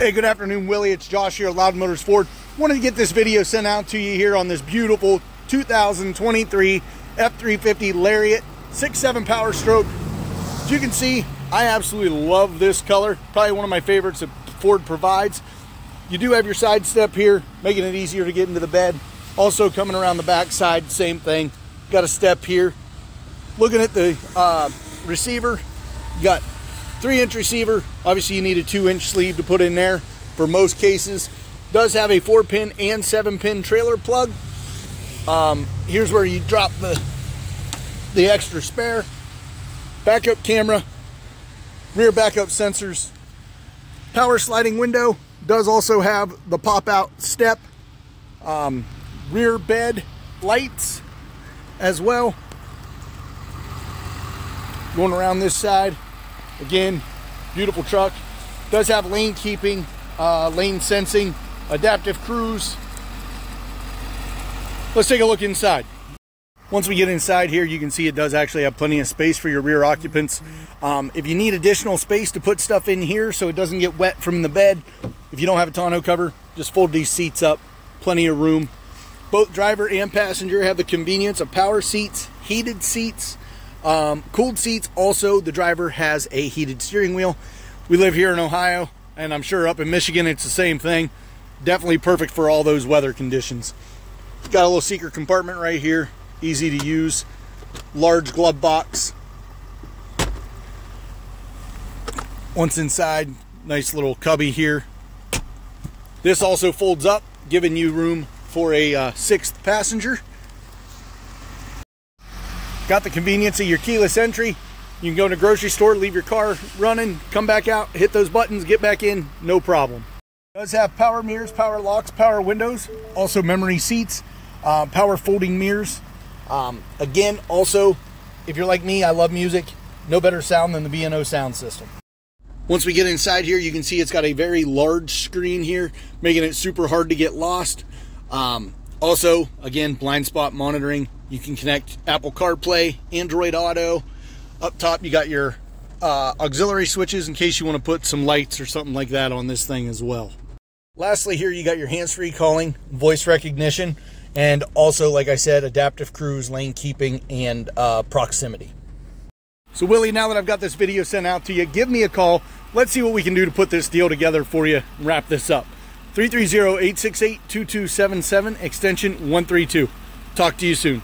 Hey, good afternoon, Willie. It's Josh here at Loudon Motors Ford. Wanted to get this video sent out to you here on this beautiful 2023 F350 Lariat 6.7 Power Stroke. As you can see, I absolutely love this color. Probably one of my favorites that Ford provides. You do have your side step here, making it easier to get into the bed. Also coming around the back side, same thing. Got a step here. Looking at the uh, receiver, got three inch receiver. Obviously you need a two inch sleeve to put in there for most cases. Does have a four pin and seven pin trailer plug. Um, here's where you drop the, the extra spare. Backup camera, rear backup sensors, power sliding window. Does also have the pop out step, um, rear bed lights as well. Going around this side, Again, beautiful truck. Does have lane keeping, uh, lane sensing, adaptive cruise. Let's take a look inside. Once we get inside here, you can see it does actually have plenty of space for your rear occupants. Um, if you need additional space to put stuff in here so it doesn't get wet from the bed, if you don't have a tonneau cover, just fold these seats up. Plenty of room. Both driver and passenger have the convenience of power seats, heated seats, um, cooled seats. Also, the driver has a heated steering wheel. We live here in Ohio, and I'm sure up in Michigan it's the same thing. Definitely perfect for all those weather conditions. Got a little secret compartment right here. Easy to use. Large glove box. Once inside, nice little cubby here. This also folds up, giving you room for a uh, sixth passenger. Got the convenience of your keyless entry. You can go to a grocery store, leave your car running, come back out, hit those buttons, get back in, no problem. It does have power mirrors, power locks, power windows, also memory seats, uh, power folding mirrors. Um, again, also, if you're like me, I love music. No better sound than the B&O sound system. Once we get inside here, you can see it's got a very large screen here, making it super hard to get lost. Um, also, again, blind spot monitoring. You can connect Apple CarPlay, Android Auto. Up top, you got your uh, auxiliary switches in case you want to put some lights or something like that on this thing as well. Lastly, here you got your hands-free calling, voice recognition, and also, like I said, adaptive cruise, lane keeping, and uh, proximity. So Willie, now that I've got this video sent out to you, give me a call. Let's see what we can do to put this deal together for you wrap this up. 330-868-2277, extension 132. Talk to you soon.